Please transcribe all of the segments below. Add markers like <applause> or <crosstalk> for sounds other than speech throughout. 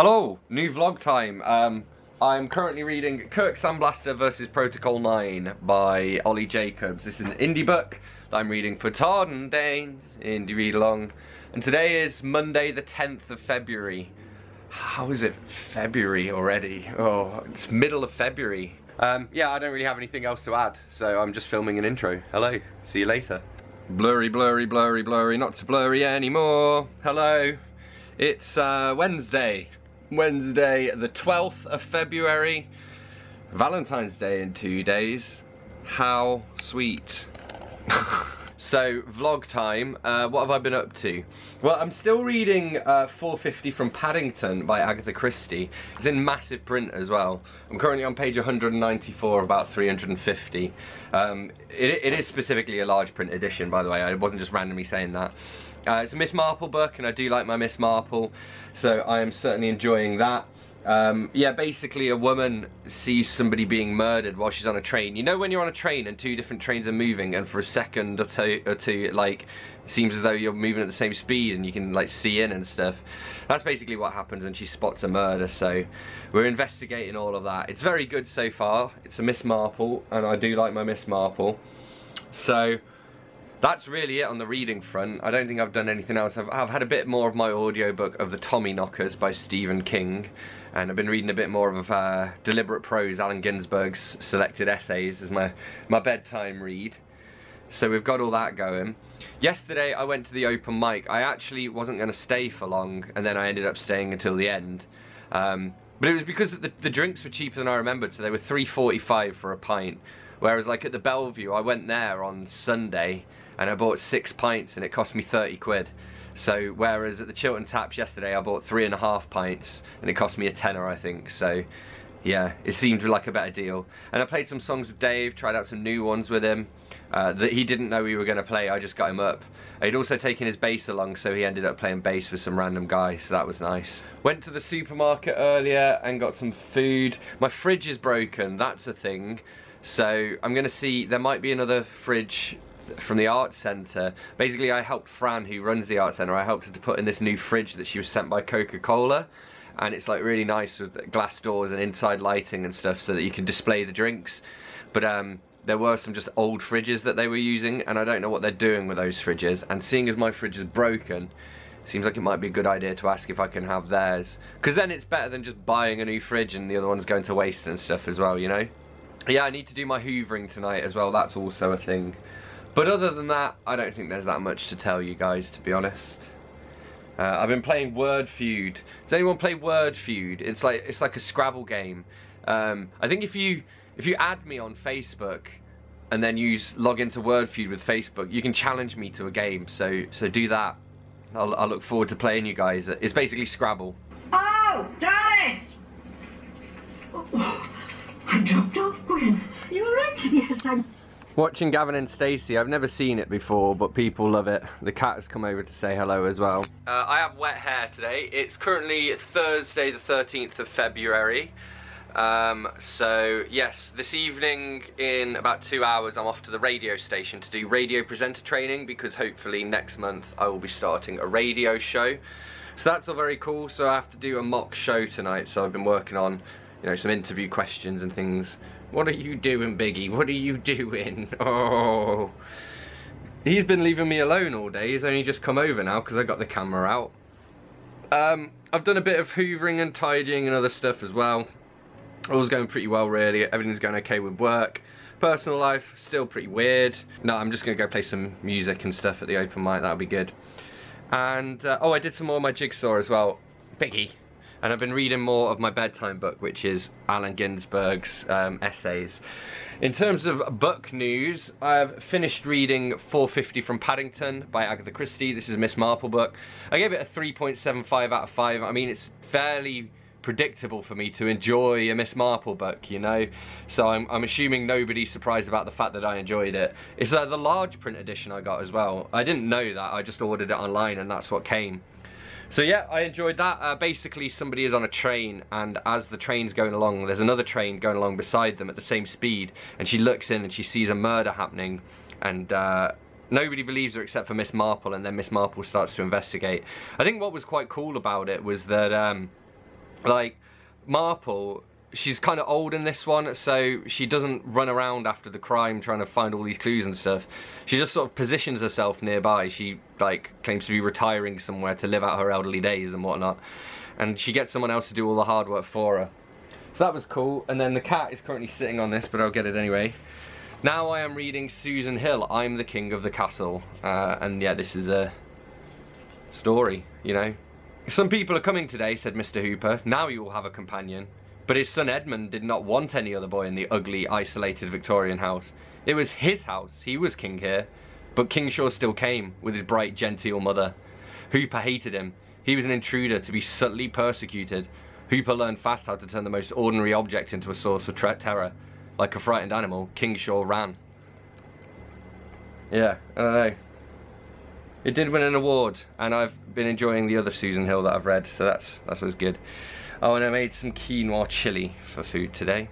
Hello, new vlog time. Um, I'm currently reading Kirk Sandblaster vs Protocol 9 by Ollie Jacobs. This is an indie book that I'm reading for and Dane's indie read along. And today is Monday the 10th of February. How is it February already? Oh, it's middle of February. Um, yeah, I don't really have anything else to add, so I'm just filming an intro. Hello, see you later. Blurry, blurry, blurry, blurry, not so blurry anymore. Hello. It's uh, Wednesday, Wednesday the 12th of February. Valentine's Day in two days. How sweet. <laughs> so, vlog time. Uh, what have I been up to? Well, I'm still reading uh, 450 from Paddington by Agatha Christie. It's in massive print as well. I'm currently on page 194 of about 350. Um, it, it is specifically a large print edition, by the way. I wasn't just randomly saying that. Uh, it's a Miss Marple book, and I do like my Miss Marple, so I am certainly enjoying that. Um, yeah, basically a woman sees somebody being murdered while she's on a train. You know when you're on a train and two different trains are moving and for a second or two, or two like, seems as though you're moving at the same speed and you can like see in and stuff. That's basically what happens and she spots a murder, so we're investigating all of that. It's very good so far. It's a Miss Marple and I do like my Miss Marple. So, that's really it on the reading front. I don't think I've done anything else. I've, I've had a bit more of my audiobook of The Tommyknockers by Stephen King. And I've been reading a bit more of uh, Deliberate Prose, Allen Ginsberg's selected essays as my, my bedtime read. So we've got all that going. Yesterday I went to the open mic. I actually wasn't going to stay for long and then I ended up staying until the end. Um, but it was because the, the drinks were cheaper than I remembered, so they were 3.45 for a pint. Whereas like at the Bellevue, I went there on Sunday and I bought six pints and it cost me 30 quid. So whereas at the Chiltern Taps yesterday I bought three and a half pints and it cost me a tenner I think. So yeah, it seemed like a better deal. And I played some songs with Dave, tried out some new ones with him uh, that he didn't know we were going to play, I just got him up. He'd also taken his bass along so he ended up playing bass with some random guy, so that was nice. Went to the supermarket earlier and got some food. My fridge is broken, that's a thing. So I'm going to see, there might be another fridge from the art centre. Basically, I helped Fran, who runs the art centre, I helped her to put in this new fridge that she was sent by Coca-Cola. And it's like really nice with glass doors and inside lighting and stuff so that you can display the drinks. But um, there were some just old fridges that they were using and I don't know what they're doing with those fridges. And seeing as my fridge is broken, seems like it might be a good idea to ask if I can have theirs. Because then it's better than just buying a new fridge and the other one's going to waste and stuff as well, you know? Yeah, I need to do my hoovering tonight as well, that's also a thing. But other than that, I don't think there's that much to tell you guys, to be honest. Uh, I've been playing Wordfeud. Does anyone play Wordfeud? It's like it's like a Scrabble game. Um, I think if you if you add me on Facebook and then use log into Wordfeud with Facebook, you can challenge me to a game. So so do that. I'll, I'll look forward to playing you guys. It's basically Scrabble. Oh, Doris! Oh, <sighs> I dropped off, Gwen. You alright? <laughs> Yes, I'm Watching Gavin and Stacey, I've never seen it before, but people love it. The cat has come over to say hello as well. Uh, I have wet hair today. It's currently Thursday the 13th of February. Um, so yes, this evening in about two hours I'm off to the radio station to do radio presenter training because hopefully next month I will be starting a radio show. So that's all very cool, so I have to do a mock show tonight, so I've been working on you know, some interview questions and things what are you doing, Biggie? What are you doing? <laughs> Oh. He's been leaving me alone all day. He's only just come over now because I got the camera out. Um, I've done a bit of hoovering and tidying and other stuff as well. All's going pretty well really. Everything's going okay with work. Personal life, still pretty weird. No, I'm just going to go play some music and stuff at the open mic. That'll be good. And, uh, oh, I did some more of my jigsaw as well. Biggie and I've been reading more of my bedtime book, which is Allen Ginsberg's um, essays. In terms of book news, I've finished reading 450 from Paddington by Agatha Christie. This is a Miss Marple book. I gave it a 3.75 out of 5. I mean, it's fairly predictable for me to enjoy a Miss Marple book, you know? So I'm, I'm assuming nobody's surprised about the fact that I enjoyed it. It's uh, the large print edition I got as well. I didn't know that, I just ordered it online and that's what came. So yeah, I enjoyed that. Uh, basically, somebody is on a train, and as the train's going along, there's another train going along beside them at the same speed, and she looks in and she sees a murder happening, and uh, nobody believes her except for Miss Marple, and then Miss Marple starts to investigate. I think what was quite cool about it was that um, like Marple, she's kind of old in this one, so she doesn't run around after the crime trying to find all these clues and stuff. She just sort of positions herself nearby. She like claims to be retiring somewhere to live out her elderly days and whatnot, and she gets someone else to do all the hard work for her. So that was cool. And then the cat is currently sitting on this, but I'll get it anyway. Now I am reading Susan Hill. I'm the king of the castle, uh, and yeah, this is a story, you know. Some people are coming today, said Mr. Hooper. Now you will have a companion. But his son Edmund did not want any other boy in the ugly, isolated Victorian house. It was his house. He was king here. But Kingshaw still came, with his bright, genteel mother. Hooper hated him. He was an intruder to be subtly persecuted. Hooper learned fast how to turn the most ordinary object into a source of terror. Like a frightened animal, Kingshaw ran. Yeah, I don't know. It did win an award, and I've been enjoying the other Susan Hill that I've read, so that's that's what's good. Oh, and I made some quinoa chili for food today.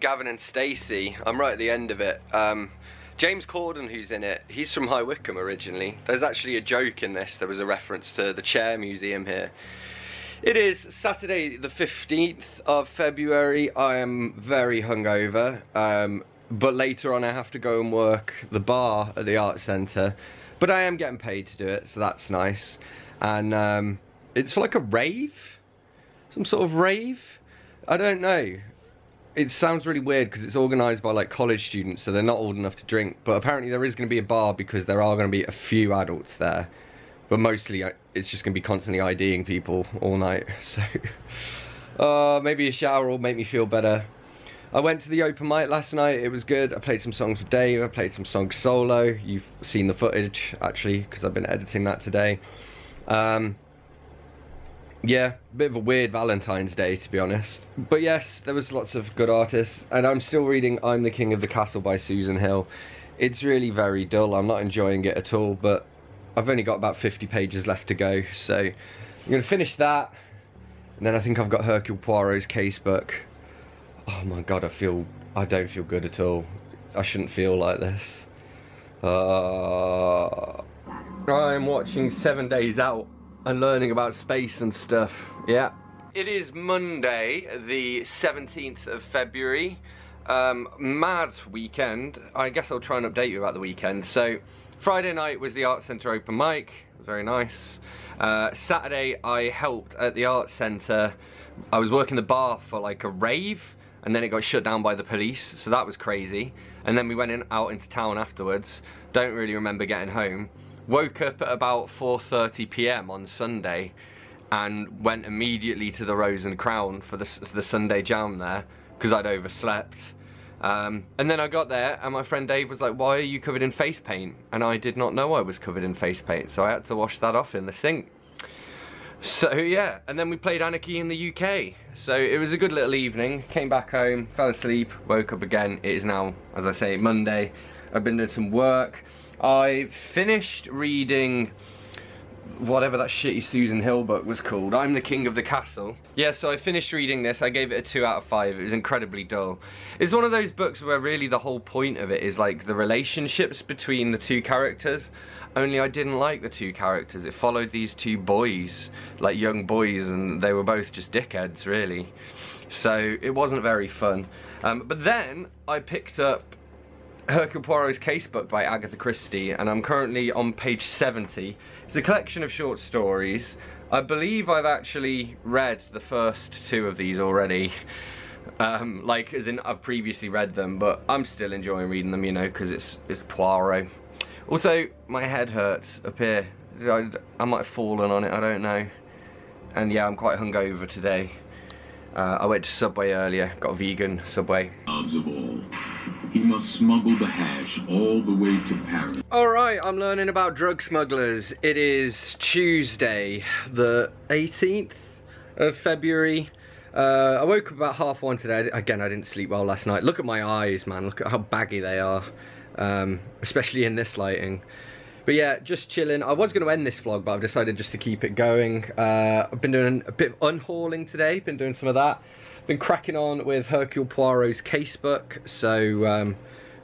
Gavin and Stacey. I'm right at the end of it. Um, James Corden, who's in it, he's from High Wycombe originally. There's actually a joke in this. There was a reference to the Chair Museum here. It is Saturday, the 15th of February. I am very hungover, um, but later on I have to go and work the bar at the art centre. But I am getting paid to do it, so that's nice. And um, it's like a rave, some sort of rave. I don't know it sounds really weird because it's organised by like college students, so they're not old enough to drink. But apparently there is going to be a bar because there are going to be a few adults there. But mostly uh, it's just going to be constantly IDing people all night. <laughs> So uh, maybe a shower will make me feel better. I went to the open mic last night. It was good. I played some songs with Dave. I played some songs solo. You've seen the footage actually because I've been editing that today. Um, yeah, bit of a weird Valentine's Day to be honest. But yes, there was lots of good artists, and I'm still reading I'm the King of the Castle by Susan Hill. It's really very dull, I'm not enjoying it at all, but I've only got about 50 pages left to go, so I'm going to finish that, and then I think I've got Hercule Poirot's casebook. Oh my god, I feel, I don't feel good at all. I shouldn't feel like this. Uh, I'm watching Seven Days Out and learning about space and stuff. Yeah. It is Monday, the 17th of February. Um, mad weekend. I guess I'll try and update you about the weekend. So, Friday night was the Art Centre open mic. Very nice. Uh, Saturday, I helped at the Art Centre. I was working the bar for like a rave, and then it got shut down by the police, so that was crazy. And then we went in, out into town afterwards. Don't really remember getting home woke up at about 4.30pm on Sunday and went immediately to the Rose and Crown for the, the Sunday jam there because I'd overslept. Um, and then I got there and my friend Dave was like, why are you covered in face paint? And I did not know I was covered in face paint, so I had to wash that off in the sink. So yeah, and then we played Anarchy in the UK. So it was a good little evening, came back home, fell asleep, woke up again. It is now, as I say, Monday. I've been doing some work. I finished reading whatever that shitty Susan Hill book was called. I'm the King of the Castle. Yeah, so I finished reading this. I gave it a 2 out of 5. It was incredibly dull. It's one of those books where really the whole point of it is like the relationships between the two characters. Only I didn't like the two characters. It followed these two boys, like young boys, and they were both just dickheads, really. So it wasn't very fun. Um, but then I picked up Hercule Poirot's Casebook by Agatha Christie and I'm currently on page 70. It's a collection of short stories. I believe I've actually read the first two of these already. Um, like, as in, I've previously read them, but I'm still enjoying reading them, you know, because it's, it's Poirot. Also, my head hurts up here. I, I might have fallen on it, I don't know. And yeah, I'm quite hungover today. Uh, I went to Subway earlier, got a vegan Subway. Of all. He must smuggle the hash all the way to Paris. Alright, I'm learning about drug smugglers. It is Tuesday, the 18th of February. Uh, I woke up about half one today. Again, I didn't sleep well last night. Look at my eyes, man. Look at how baggy they are. Um, especially in this lighting. But yeah, just chilling. I was going to end this vlog, but I've decided just to keep it going. Uh, I've been doing a bit of unhauling today, been doing some of that. Been cracking on with Hercule Poirot's casebook, so um,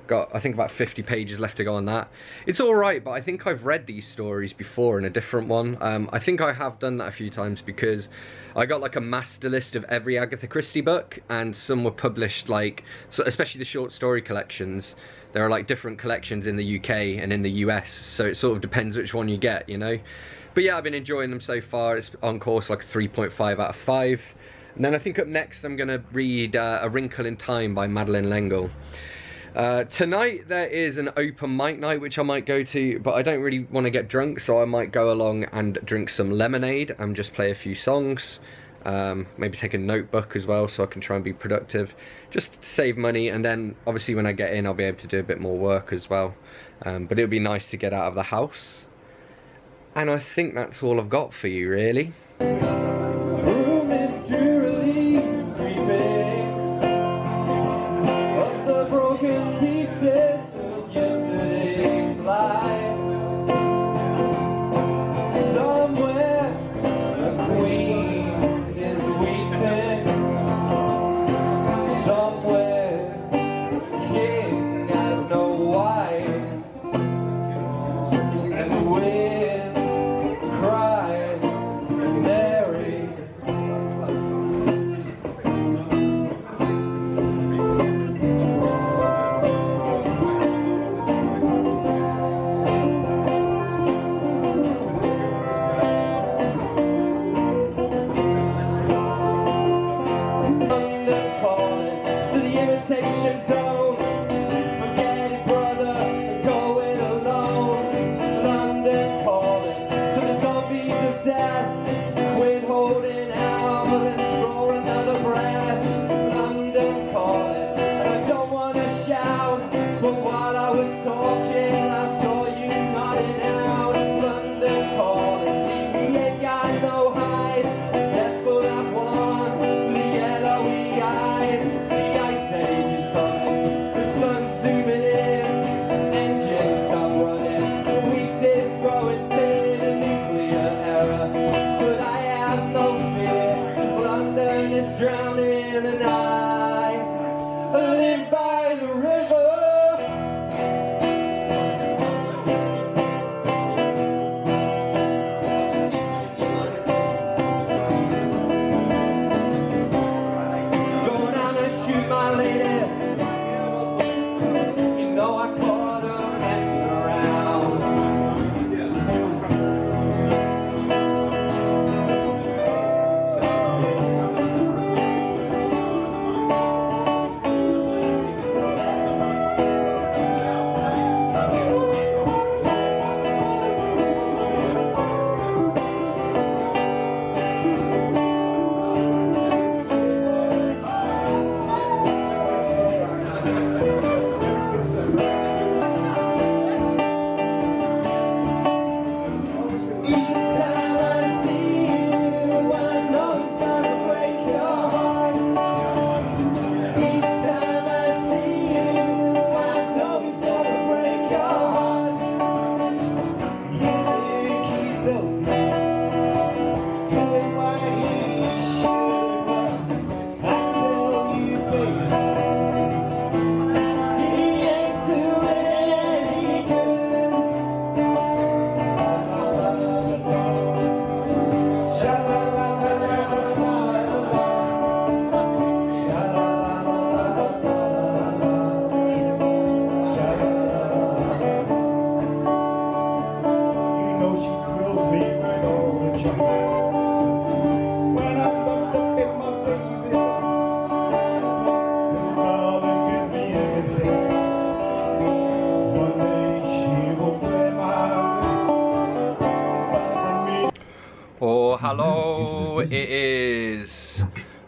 got I think about 50 pages left to go on that. It's alright, but I think I've read these stories before in a different one. Um, I think I have done that a few times because I got like a master list of every Agatha Christie book, and some were published like, so especially the short story collections, there are like different collections in the UK and in the US, so it sort of depends which one you get, you know? But yeah, I've been enjoying them so far. It's on course like 3.5 out of 5. And then I think up next I'm going to read uh, A Wrinkle in Time by Madeleine L'Engle. Uh, tonight there is an open mic night which I might go to, but I don't really want to get drunk, so I might go along and drink some lemonade and just play a few songs. Um, maybe take a notebook as well so I can try and be productive. Just save money and then obviously when I get in I'll be able to do a bit more work as well. Um, but it would be nice to get out of the house. And I think that's all I've got for you really. Drowning and I live by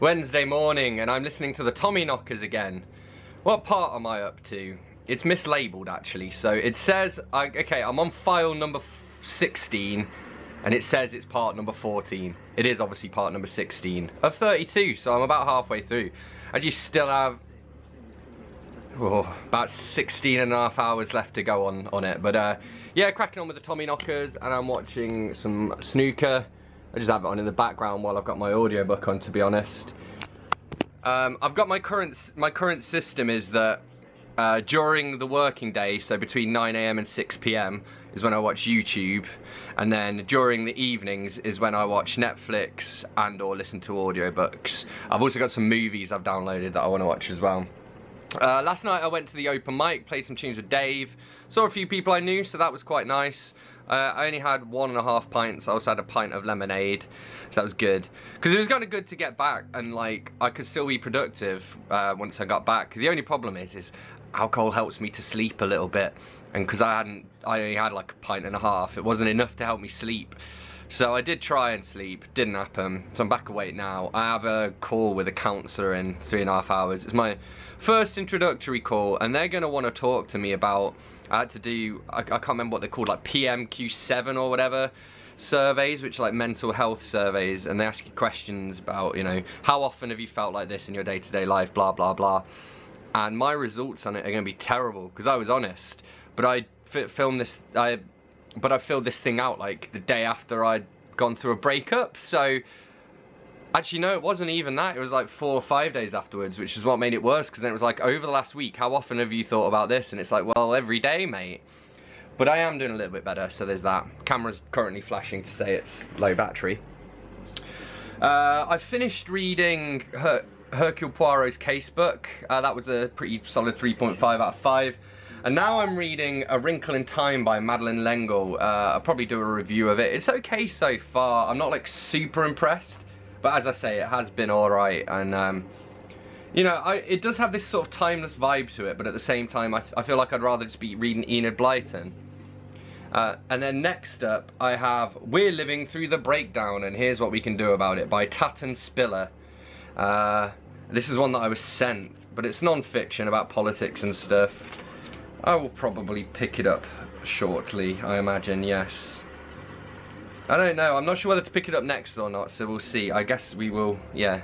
Wednesday morning and I'm listening to the Tommyknockers again. What part am I up to? It's mislabeled actually. So it says, I, okay, I'm on file number 16 and it says it's part number 14. It is obviously part number 16 of 32, so I'm about halfway through. I just still have oh, about 16 and a half hours left to go on, on it. But uh, yeah, cracking on with the Tommyknockers and I'm watching some snooker. I just have it on in the background while I've got my audiobook on, to be honest. Um, I've got my current my current system is that uh, during the working day, so between 9am and 6pm, is when I watch YouTube, and then during the evenings is when I watch Netflix and or listen to audiobooks. I've also got some movies I've downloaded that I want to watch as well. Uh, last night I went to the open mic, played some tunes with Dave, saw a few people I knew, so that was quite nice. Uh, I only had one and a half pints, I also had a pint of lemonade, so that was good. Because it was kind of good to get back and like, I could still be productive uh, once I got back. The only problem is, is alcohol helps me to sleep a little bit. And because I hadn't, I only had like a pint and a half, it wasn't enough to help me sleep. So I did try and sleep, didn't happen. So I'm back awake now. I have a call with a counsellor in three and a half hours. It's my first introductory call and they're going to want to talk to me about, I had to do, I, I can't remember what they're called, like PMQ7 or whatever surveys, which are like mental health surveys, and they ask you questions about, you know, how often have you felt like this in your day-to-day life, blah, blah, blah. And my results on it are going to be terrible, because I was honest. But I filmed this, I, but I filled this thing out like the day after I'd gone through a breakup, so Actually, no, it wasn't even that. It was like four or five days afterwards, which is what made it worse. Because then it was like, over the last week, how often have you thought about this? And it's like, well, every day, mate. But I am doing a little bit better, so there's that. Camera's currently flashing to say it's low battery. Uh, I finished reading Her Hercule Poirot's casebook. Uh, that was a pretty solid 3.5 out of 5. And now I'm reading A Wrinkle in Time by Madeleine L'Engle. Uh, I'll probably do a review of it. It's okay so far. I'm not like super impressed. But as I say, it has been alright. And, um, you know, I, it does have this sort of timeless vibe to it. But at the same time, I, I feel like I'd rather just be reading Enid Blyton. Uh, and then next up, I have We're Living Through the Breakdown, and here's what we can do about it by Tatton Spiller. Uh, this is one that I was sent, but it's non-fiction about politics and stuff. I will probably pick it up shortly, I imagine, yes. I don't know, I'm not sure whether to pick it up next or not, so we'll see. I guess we will, yeah.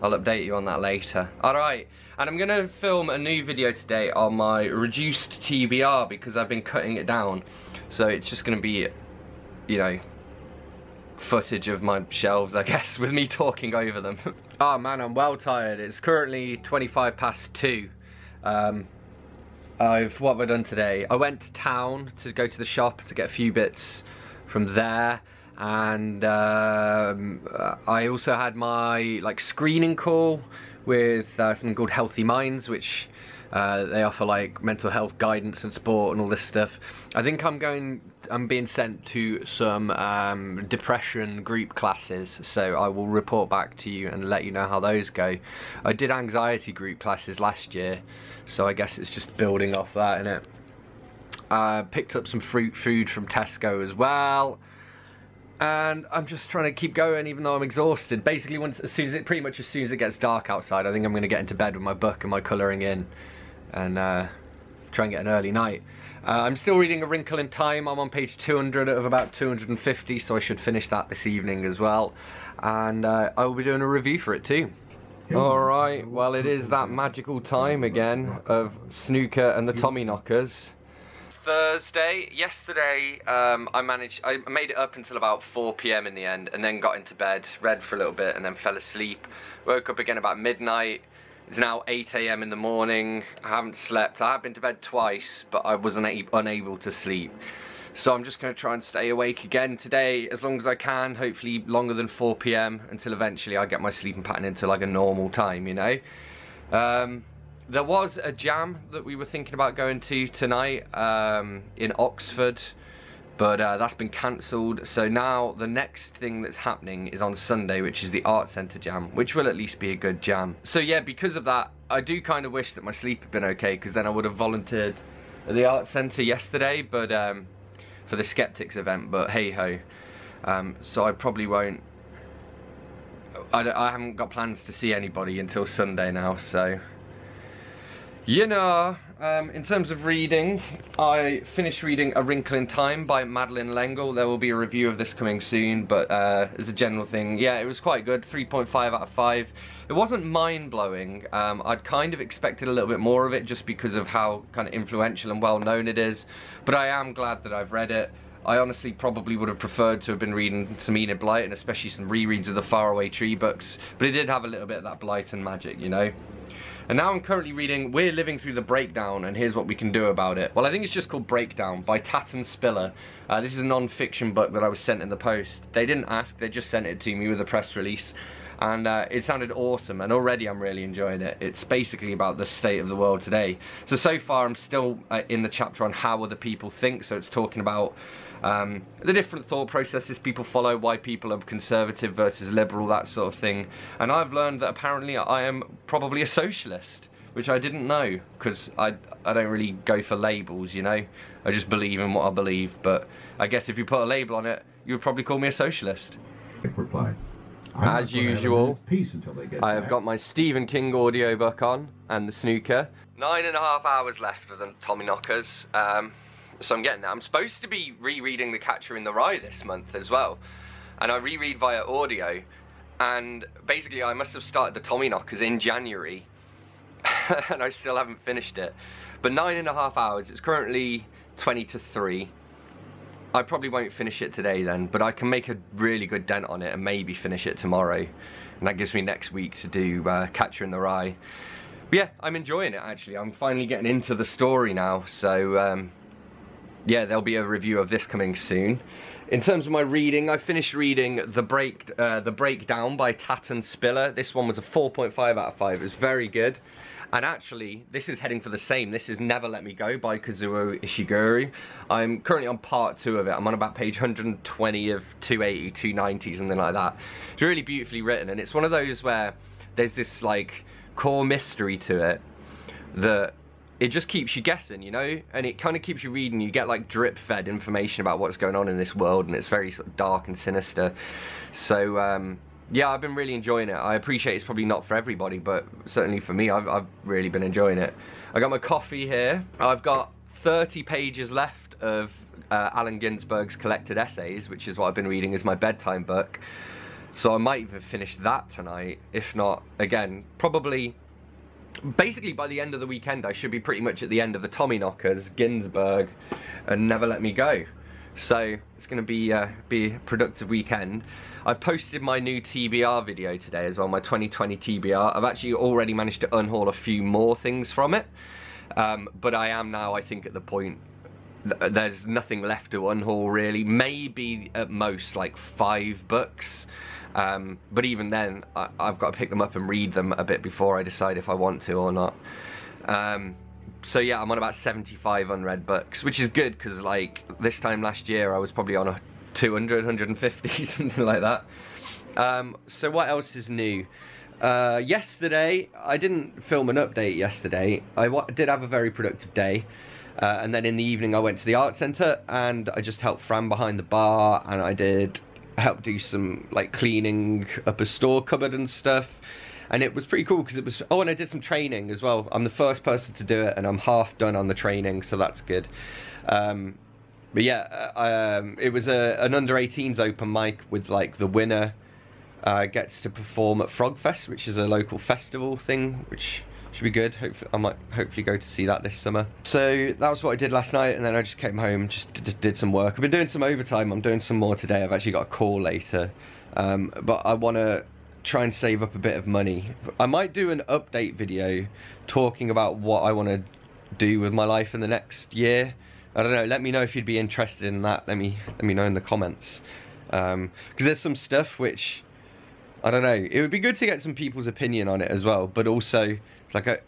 I'll update you on that later. Alright, and I'm going to film a new video today on my reduced TBR because I've been cutting it down. So it's just going to be, you know, footage of my shelves, I <laughs> guess, with me talking over them. oh <laughs> man, I'm well tired. It's currently 25 past 2. Um, I've, what have I done today? I went to town to go to the shop to get a few bits from there and um, I also had my like screening call with uh, something called Healthy Minds, which uh, they offer like mental health guidance and sport and all this stuff. I think I'm going, I'm being sent to some um, depression group classes, so I will report back to you and let you know how those go. I did anxiety group classes last year, so I guess it's just building off that, innit? Uh, picked up some fruit food from Tesco as well and I'm just trying to keep going even though I'm exhausted. Basically, once as soon as it pretty much as soon as it gets dark outside, I think I'm going to get into bed with my book and my colouring in, and uh, try and get an early night. Uh, I'm still reading A Wrinkle in Time. I'm on page 200 of about 250, so I should finish that this evening as well. And uh, I will be doing a review for it too. Alright, well it is that magical time again of snooker and the Tommyknockers. Thursday. Yesterday, um, I managed, I made it up until about 4 p.m. in the end, and then got into bed, read for a little bit, and then fell asleep. Woke up again about midnight. It's now 8 a.m. in the morning. I haven't slept. I have been to bed twice, but I was una unable to sleep. So I'm just going to try and stay awake again today as long as I can, hopefully longer than 4 p.m. until eventually I get my sleeping pattern into like a normal time, you know. Um, there was a jam that we were thinking about going to tonight um, in Oxford, but uh, that's been cancelled. So now the next thing that's happening is on Sunday, which is the Art Centre jam, which will at least be a good jam. So yeah, because of that, I do kind of wish that my sleep had been okay, because then I would have volunteered at the Art Centre yesterday, but um, for the Skeptics event, but hey ho. Um, so I probably won't I, I haven't got plans to see anybody until Sunday now, so you know, um, in terms of reading, I finished reading A Wrinkle in Time by Madeleine L'Engle. There will be a review of this coming soon, but uh, as a general thing, yeah, it was quite good. 3.5 out of 5. It wasn't mind-blowing. Um, I'd kind of expected a little bit more of it just because of how kind of influential and well-known it is. But I am glad that I've read it. I honestly probably would have preferred to have been reading some Enid Blyton and especially some rereads of the Faraway Tree books. But it did have a little bit of that Blyton magic, you know? And now I'm currently reading We're Living Through the Breakdown and Here's What We Can Do About It. Well, I think it's just called Breakdown by Tatton Spiller. Uh, this is a non-fiction book that I was sent in the post. They didn't ask, they just sent it to me with a press release. And uh, it sounded awesome, and already I'm really enjoying it. It's basically about the state of the world today. So, so far I'm still uh, in the chapter on how other people think, so it's talking about um, the different thought processes people follow, why people are conservative versus liberal, that sort of thing. And I've learned that apparently I am probably a socialist, which I didn't know, because I, I don't really go for labels, you know? I just believe in what I believe, but I guess if you put a label on it, you would probably call me a socialist. replied. As usual, peace until they get I have back. got my Stephen King audiobook on and the snooker. Nine and a half hours left of the Tommyknockers. Um, so I'm getting that. I'm supposed to be rereading The Catcher in the Rye this month as well. And I reread via audio. And basically I must have started the Tommyknockers in January. <laughs> and I still haven't finished it. But nine and a half hours. It's currently 20 to 3. I probably won't finish it today then, but I can make a really good dent on it and maybe finish it tomorrow. And that gives me next week to do uh, Catcher in the Rye. But yeah, I'm enjoying it actually. I'm finally getting into the story now, so um, yeah, there'll be a review of this coming soon. In terms of my reading, I finished reading The Break, uh, The Breakdown by Tatton Spiller. This one was a 4.5 out of 5. It's very good. And actually, this is heading for the same. This is Never Let Me Go by Kazuo Ishiguro. I'm currently on part two of it. I'm on about page 120 of 280, 290, something like that. It's really beautifully written, and it's one of those where there's this like core mystery to it that it just keeps you guessing, you know? And it kind of keeps you reading. You get like drip fed information about what's going on in this world, and it's very sort of dark and sinister. So, um, yeah, I've been really enjoying it. I appreciate it's probably not for everybody, but certainly for me, I've, I've really been enjoying it. I got my coffee here. I've got 30 pages left of uh, Allen Ginsberg's collected essays, which is what I've been reading as my bedtime book. So I might even finish that tonight. If not, again, probably basically by the end of the weekend I should be pretty much at the end of the Tommyknockers, Ginsberg, and Never Let Me Go. So it's going to be uh, be a productive weekend. I've posted my new TBR video today as well, my 2020 TBR. I've actually already managed to unhaul a few more things from it. Um, but I am now, I think, at the point th there's nothing left to unhaul really. Maybe at most like five books. Um, but even then, I, have got to pick them up and read them a bit before I decide if I want to or not. Um, so yeah, I'm on about 75 unread books, which is good because like this time last year I was probably on a 200, 150, <laughs> something like that. Um, so what else is new? Uh, yesterday, I didn't film an update yesterday. I did have a very productive day. Uh, and then in the evening I went to the art centre and I just helped Fran behind the bar and I did help do some like cleaning up a store cupboard and stuff. And it was pretty cool because it was oh and I did some training as well. I'm the first person to do it and I'm half done on the training so that's good. Um, but yeah uh, um, it was a, an under 18s open mic with like the winner uh, gets to perform at Frogfest which is a local festival thing which should be good I might hopefully go to see that this summer so that was what I did last night and then I just came home just, just did some work I've been doing some overtime I'm doing some more today I've actually got a call later um, but I want to try and save up a bit of money. I might do an update video talking about what I want to do with my life in the next year. I don't know, let me know if you'd be interested in that. Let me let me know in the comments. Because um, there's some stuff which, I don't know, it would be good to get some people's opinion on it as well. But also, it's like a,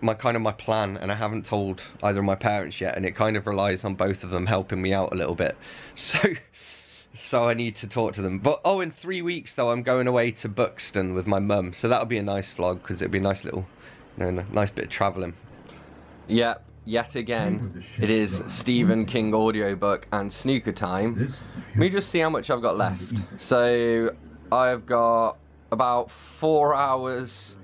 my kind of my plan and I haven't told either of my parents yet and it kind of relies on both of them helping me out a little bit. <laughs> So so I need to talk to them. But oh, in three weeks though, I'm going away to Buxton with my mum, so that'll be a nice vlog because it'll be a nice little, you know, nice bit of travelling. Yep, yet again, it is Stephen King audiobook and snooker time. Let me just see how much I've got left. So I've got about four hours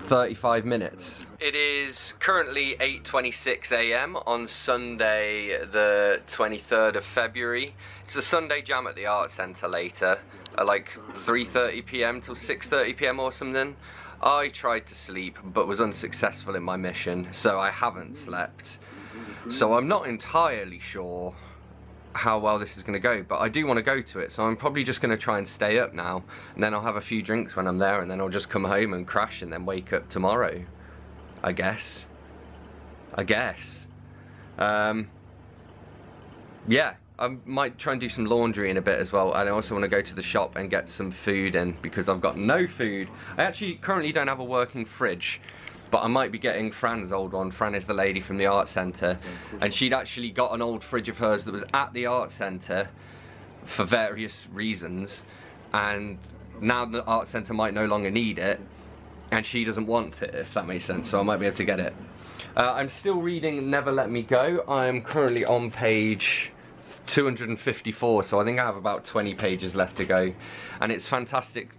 35 minutes. It is currently 8.26 a.m. on Sunday the 23rd of February. It's a Sunday jam at the Art Centre later at like 3.30 p.m. till 6.30 p.m. or something. I tried to sleep but was unsuccessful in my mission so I haven't slept. So I'm not entirely sure how well this is going to go but I do want to go to it so I'm probably just going to try and stay up now and then I'll have a few drinks when I'm there and then I'll just come home and crash and then wake up tomorrow I guess. I guess. Um, yeah I might try and do some laundry in a bit as well and I also want to go to the shop and get some food in because I've got no food. I actually currently don't have a working fridge but I might be getting Fran's old one. Fran is the lady from the art centre, and she'd actually got an old fridge of hers that was at the art centre for various reasons, and now the art centre might no longer need it, and she doesn't want it, if that makes sense, so I might be able to get it. Uh, I'm still reading Never Let Me Go. I am currently on page 254, so I think I have about 20 pages left to go, and it's fantastic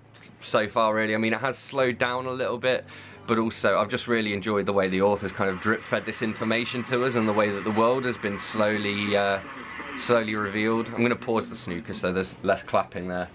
so far really. I mean, it has slowed down a little bit, but also I've just really enjoyed the way the authors kind of drip fed this information to us and the way that the world has been slowly uh, slowly revealed. I'm going to pause the snooker so there's less clapping there.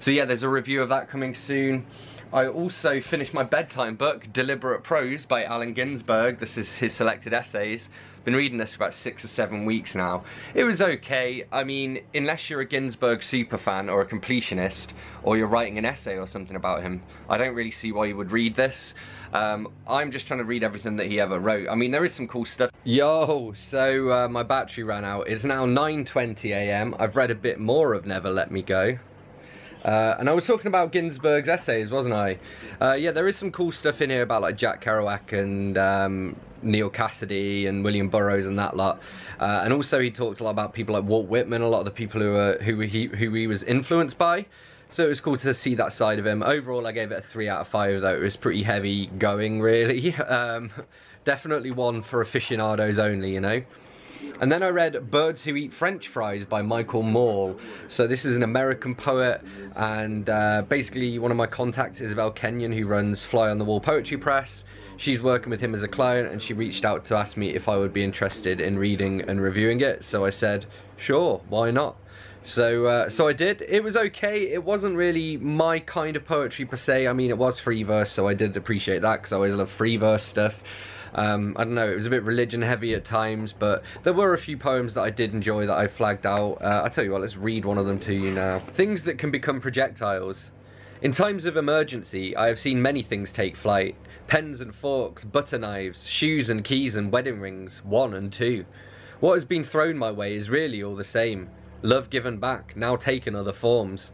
So yeah, there's a review of that coming soon. I also finished my bedtime book, Deliberate Prose by Allen Ginsberg. This is his selected essays. I've been reading this for about six or seven weeks now. It was okay. I mean, unless you're a Ginsberg superfan or a completionist, or you're writing an essay or something about him, I don't really see why you would read this. Um, I'm just trying to read everything that he ever wrote. I mean, there is some cool stuff. Yo, so uh, my battery ran out. It's now 9.20am. I've read a bit more of Never Let Me Go. Uh, and I was talking about Ginsberg's essays, wasn't I? Uh, yeah, there is some cool stuff in here about like Jack Kerouac and um, Neal Cassady and William Burroughs and that lot. Uh, and also he talked a lot about people like Walt Whitman, a lot of the people who, were, who, he, who he was influenced by. So it was cool to see that side of him. Overall, I gave it a 3 out of 5 though. It was pretty heavy going, really. <laughs> Um, definitely one for aficionados only, you know. And then I read Birds Who Eat French Fries by Michael Maur. So this is an American poet and uh, basically one of my contacts, Isabelle Kenyon, who runs Fly on the Wall Poetry Press. She's working with him as a client and she reached out to ask me if I would be interested in reading and reviewing it. So I said, sure, why not? So, uh, so I did. It was okay. It wasn't really my kind of poetry per se. I mean, it was free verse, so I did appreciate that because I always love free verse stuff. Um, I don't know, it was a bit religion heavy at times, but there were a few poems that I did enjoy that I flagged out. Uh, I tell you what, let's read one of them to you now. Things that can become projectiles. In times of emergency, I have seen many things take flight. Pens and forks, butter knives, shoes and keys and wedding rings, one and two. What has been thrown my way is really all the same. Love given back, now taken other forms.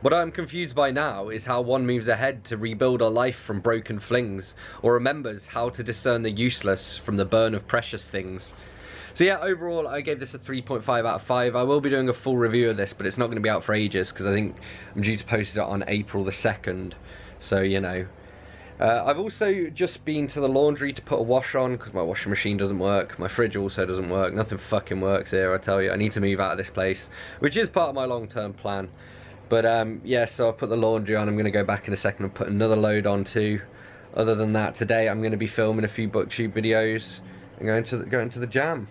What I am confused by now is how one moves ahead to rebuild a life from broken flings, or remembers how to discern the useless from the burn of precious things. So yeah, overall I gave this a 3.5 out of 5. I will be doing a full review of this, but it's not going to be out for ages, because I think I'm due to post it on April the 2nd. So, you know. Uh, I've also just been to the laundry to put a wash on, because my washing machine doesn't work. My fridge also doesn't work. Nothing fucking works here, I tell you. I need to move out of this place, which is part of my long-term plan. But um, yeah, so I've put the laundry on. I'm going to go back in a second and put another load on too. Other than that, today I'm going to be filming a few booktube videos and going to the, going to the jam.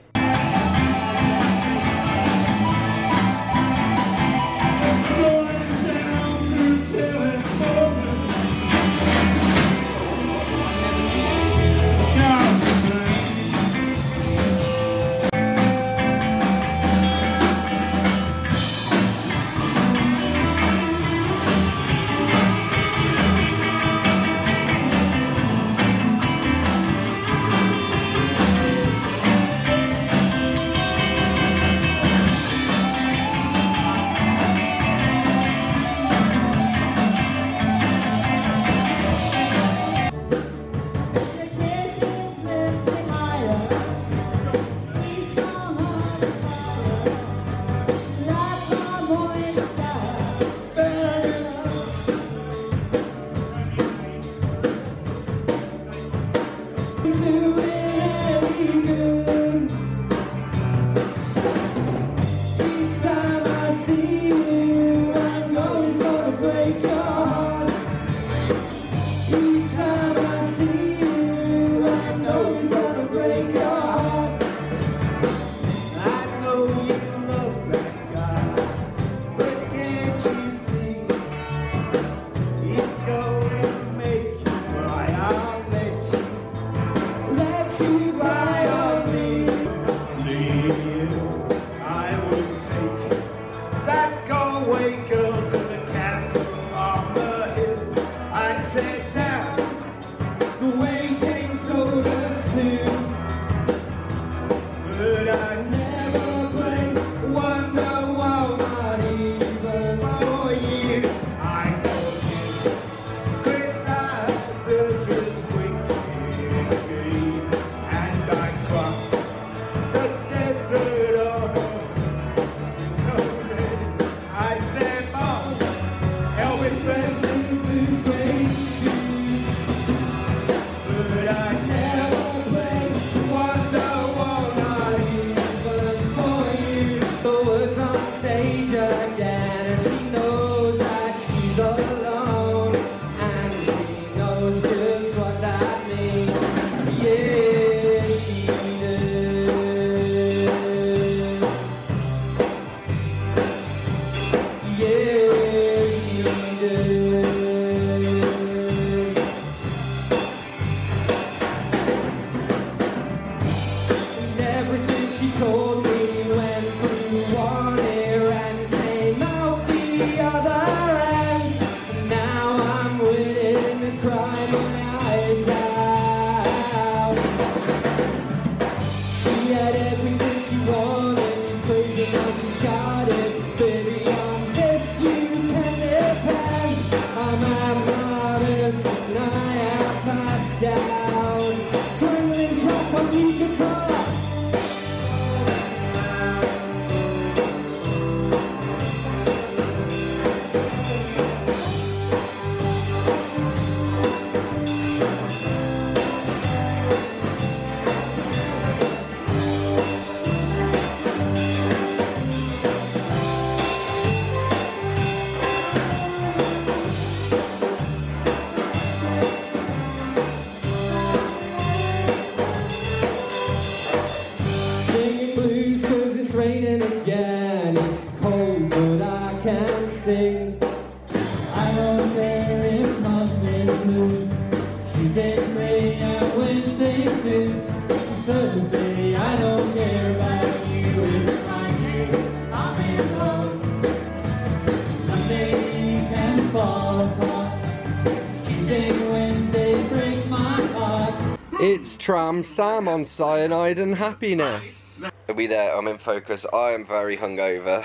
It's Tram Sam on Cyanide and Happiness. Are we there? I'm in focus. I am very hungover.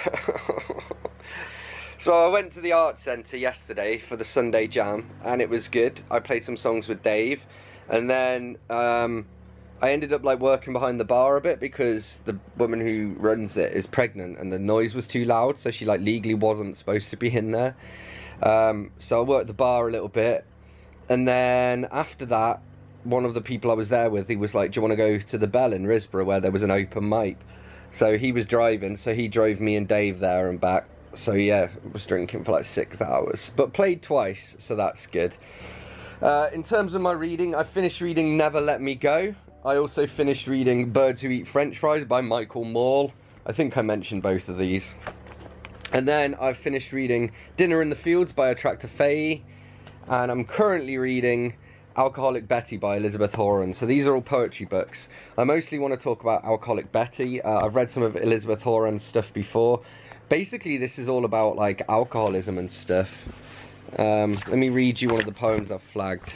<laughs> so I went to the art centre yesterday for the Sunday Jam and it was good. I played some songs with Dave and then um, I ended up like working behind the bar a bit because the woman who runs it is pregnant and the noise was too loud so she like legally wasn't supposed to be in there. Um, so I worked the bar a little bit and then after that one of the people I was there with, he was like, do you want to go to the Bell in Risborough where there was an open mic? So he was driving, so he drove me and Dave there and back. So yeah, was drinking for like six hours, but played twice, so that's good. Uh, in terms of my reading, I finished reading Never Let Me Go. I also finished reading Birds Who Eat French Fries by Michael Moyle. I think I mentioned both of these. And then I've finished reading Dinner in the Fields by Attracta Fahy. And I'm currently reading Alcoholic Betty by Elizabeth Horan. So these are all poetry books. I mostly want to talk about Alcoholic Betty. Uh, I've read some of Elizabeth Horan's stuff before. Basically, this is all about like alcoholism and stuff. Um, let me read you one of the poems I've flagged.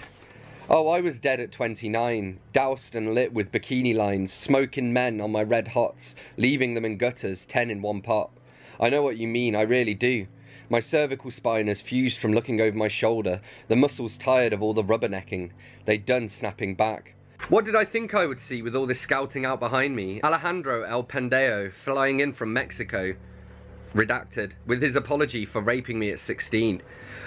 Oh, I was dead at 29, doused and lit with bikini lines, smoking men on my red hots, leaving them in gutters, ten in one pot. I know what you mean, I really do. My cervical spine has fused from looking over my shoulder, the muscles tired of all the rubbernecking. They'd done snapping back. What did I think I would see with all this scouting out behind me? Alejandro El Pendeo, flying in from Mexico. Redacted, with his apology for raping me at 16.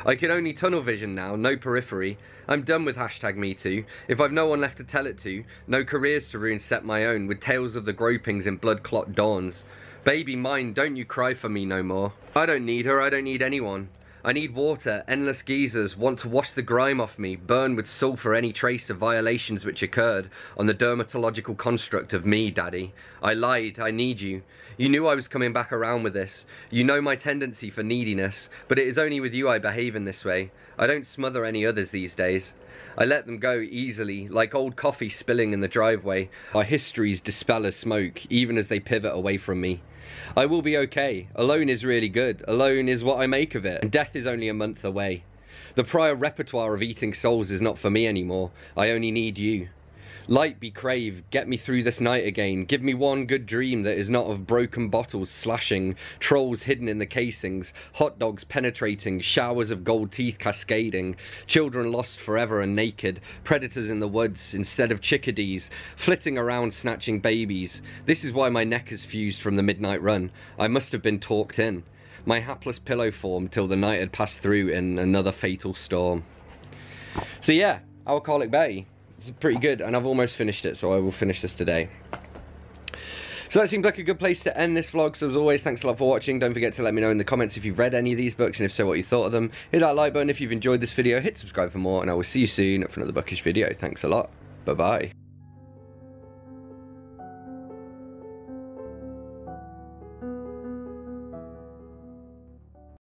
I can only tunnel vision now, no periphery. I'm done with hashtag me too. If I've no one left to tell it to, no careers to ruin set my own, with tales of the gropings in blood clot dawns. Baby mine, don't you cry for me no more. I don't need her, I don't need anyone. I need water, endless geysers, want to wash the grime off me, burn with sulphur any trace of violations which occurred on the dermatological construct of me, Daddy. I lied, I need you. You knew I was coming back around with this. You know my tendency for neediness, but it is only with you I behave in this way. I don't smother any others these days. I let them go easily, like old coffee spilling in the driveway. Our histories dispel as smoke, even as they pivot away from me. I will be okay. Alone is really good. Alone is what I make of it. And death is only a month away. The prior repertoire of eating souls is not for me anymore. I only need you. Light be crave, get me through this night again. Give me one good dream that is not of broken bottles slashing, trolls hidden in the casings, hot dogs penetrating, showers of gold teeth cascading, children lost forever and naked, predators in the woods instead of chickadees, flitting around snatching babies. This is why my neck is fused from the midnight run. I must have been talked in. My hapless pillow form till the night had passed through in another fatal storm. So yeah, Alcoholic Betty. It's pretty good, and I've almost finished it, so I will finish this today. So that seems like a good place to end this vlog. So as always, thanks a lot for watching. Don't forget to let me know in the comments if you've read any of these books, and if so, what you thought of them. Hit that like button if you've enjoyed this video. Hit subscribe for more, and I will see you soon for another bookish video. Thanks a lot. Bye-bye.